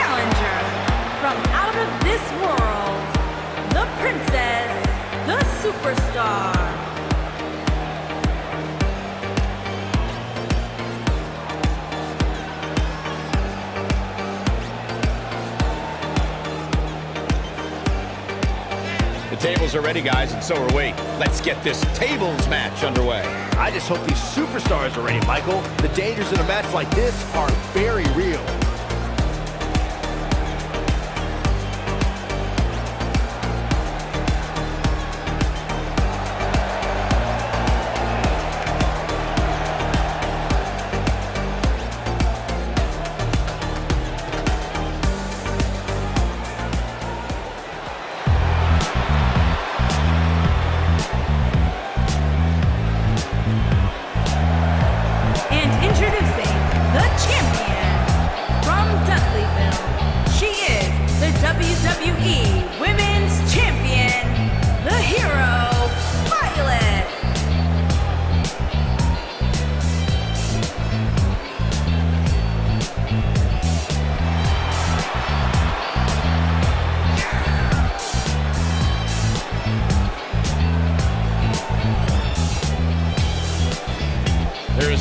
challenger from out of this world, the princess, the superstar. The tables are ready, guys, and so are we. Let's get this tables match underway. I just hope these superstars are ready, Michael. The dangers in a match like this are very real.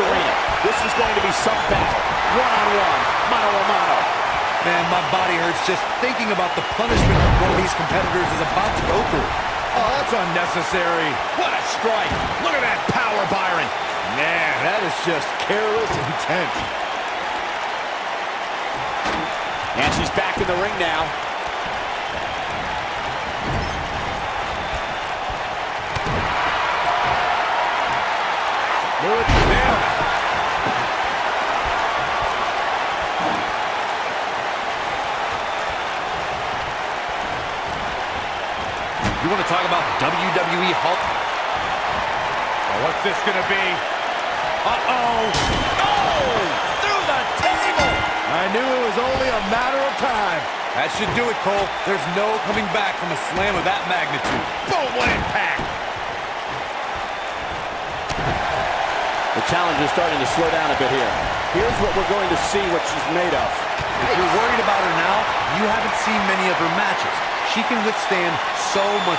Arena. This is going to be some battle. One-on-one, mano-a-mano. Man, my body hurts just thinking about the punishment one of these competitors is about to go through. Oh, that's unnecessary. What a strike. Look at that power, Byron. Man, that is just careless intent. And she's back in the ring now. You want to talk about WWE Hulk? Oh, what's this going to be? Uh-oh. Oh! Through the table! I knew it was only a matter of time. That should do it, Cole. There's no coming back from a slam of that magnitude. Boom, what impact! The challenge is starting to slow down a bit here. Here's what we're going to see what she's made of. If you're worried about her now, you haven't seen many of her matches. She can withstand so much.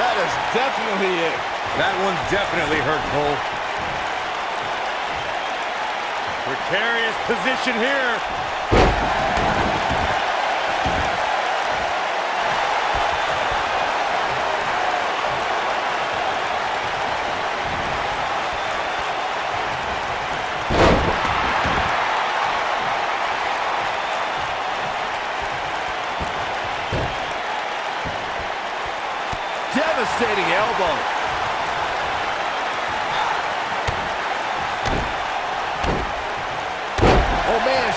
That is definitely it. That one definitely hurt Cole. Precarious position here.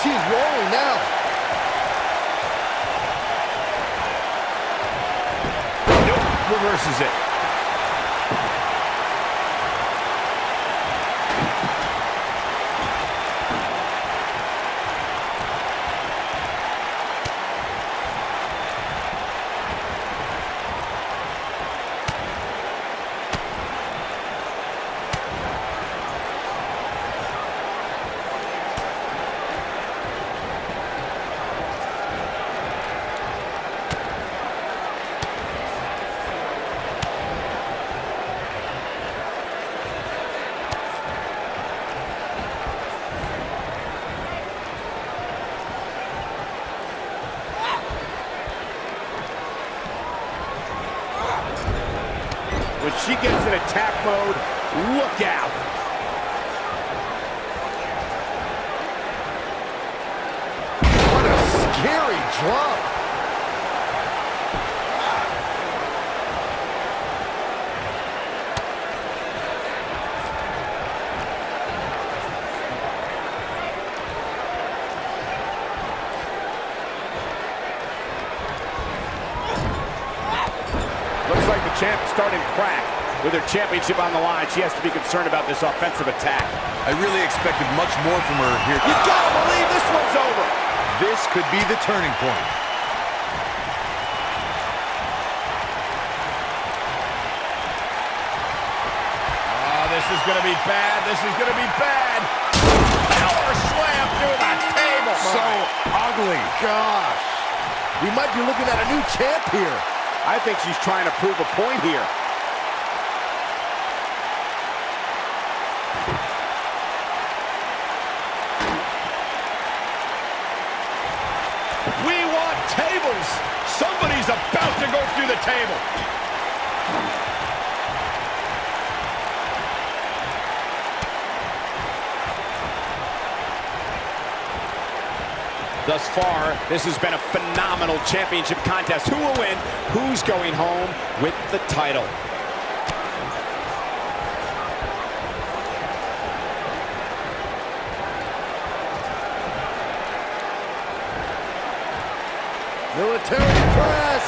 She's rolling now. Nope, reverses it. She gets in attack mode, look out. What a scary drop. Looks like the champ is starting to crack. With her championship on the line, she has to be concerned about this offensive attack. I really expected much more from her here. You gotta believe this one's over. This could be the turning point. Oh, this is gonna be bad. This is gonna be bad. Power slam through the table. So ugly. Gosh. We might be looking at a new champ here. I think she's trying to prove a point here. We want tables. Somebody's about to go through the table. Thus far, this has been a phenomenal championship contest. Who will win? Who's going home with the title? Military press.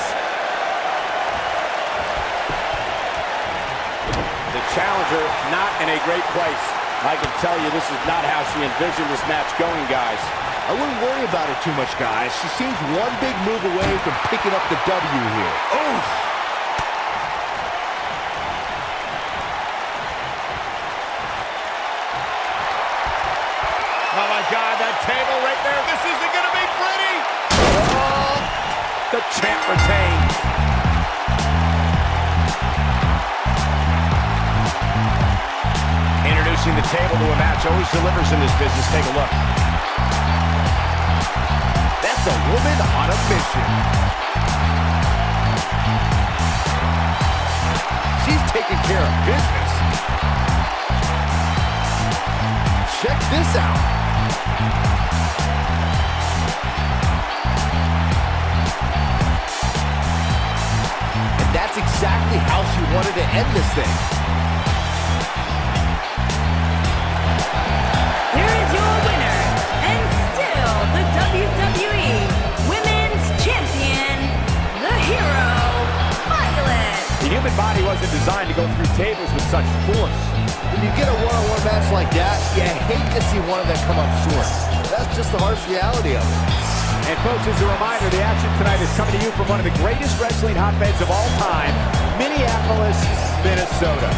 The challenger not in a great place. I can tell you this is not how she envisioned this match going, guys. I wouldn't worry about her too much, guys. She seems one big move away from picking up the W here. Oh! Oh my God, that table right there. This isn't going to be pretty. Oh, the champ retains. Introducing the table to a match always delivers in this business. Take a look. A woman on a mission. She's taking care of business. Check this out. And that's exactly how she wanted to end this thing. Human body wasn't designed to go through tables with such force. When you get a one-on-one match like that, you hate to see one of them come up short. That's just the harsh reality of it. And folks, as a reminder, the action tonight is coming to you from one of the greatest wrestling hotbeds of all time, Minneapolis, Minnesota.